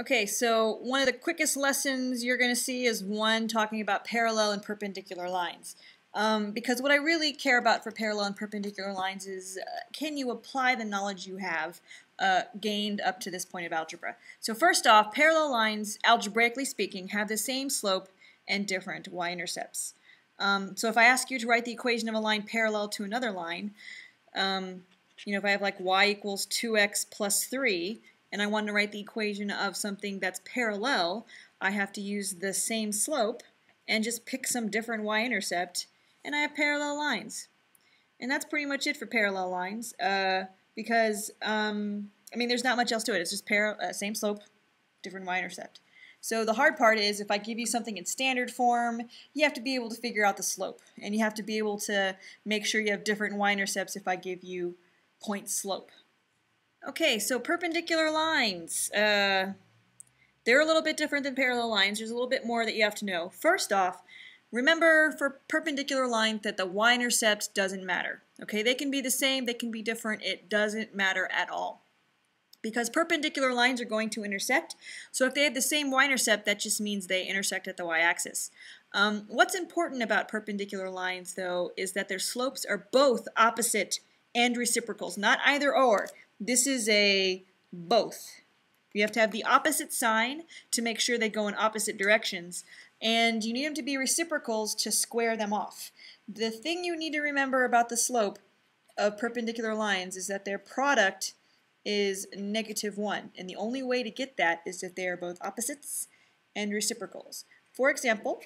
Okay, so one of the quickest lessons you're going to see is one talking about parallel and perpendicular lines. Um, because what I really care about for parallel and perpendicular lines is uh, can you apply the knowledge you have uh, gained up to this point of algebra. So first off, parallel lines, algebraically speaking, have the same slope and different y-intercepts. Um, so if I ask you to write the equation of a line parallel to another line, um, you know, if I have like y equals 2x plus 3, and I want to write the equation of something that's parallel, I have to use the same slope and just pick some different y-intercept, and I have parallel lines. And that's pretty much it for parallel lines, uh, because, um, I mean, there's not much else to it. It's just uh, same slope, different y-intercept. So the hard part is if I give you something in standard form, you have to be able to figure out the slope. And you have to be able to make sure you have different y-intercepts if I give you point slope. Okay, so perpendicular lines. Uh, they're a little bit different than parallel lines. There's a little bit more that you have to know. First off, remember for perpendicular lines that the y-intercept doesn't matter. Okay, they can be the same, they can be different, it doesn't matter at all. Because perpendicular lines are going to intersect, so if they have the same y-intercept, that just means they intersect at the y-axis. Um, what's important about perpendicular lines, though, is that their slopes are both opposite and reciprocals, not either or. This is a both. You have to have the opposite sign to make sure they go in opposite directions, and you need them to be reciprocals to square them off. The thing you need to remember about the slope of perpendicular lines is that their product is negative 1, and the only way to get that is if they are both opposites and reciprocals. For example,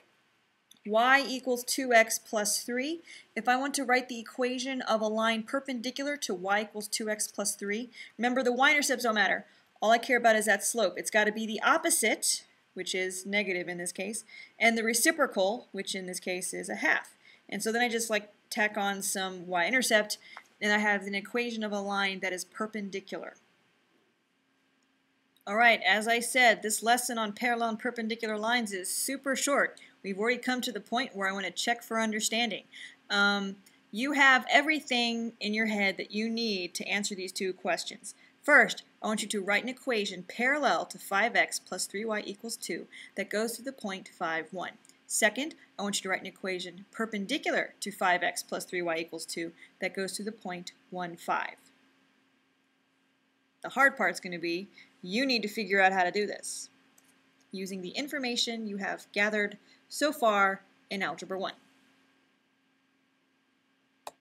y equals 2x plus 3. If I want to write the equation of a line perpendicular to y equals 2x plus 3, remember the y-intercepts don't matter. All I care about is that slope. It's got to be the opposite, which is negative in this case, and the reciprocal, which in this case is a half. And so then I just like tack on some y-intercept, and I have an equation of a line that is perpendicular. Alright, as I said, this lesson on parallel and perpendicular lines is super short. We've already come to the point where I want to check for understanding. Um, you have everything in your head that you need to answer these two questions. First, I want you to write an equation parallel to 5x plus 3y equals 2 that goes to the point 5, 1. Second, I want you to write an equation perpendicular to 5x plus 3y equals 2 that goes to the point 1, 5. The hard part is going to be you need to figure out how to do this using the information you have gathered so far in Algebra 1.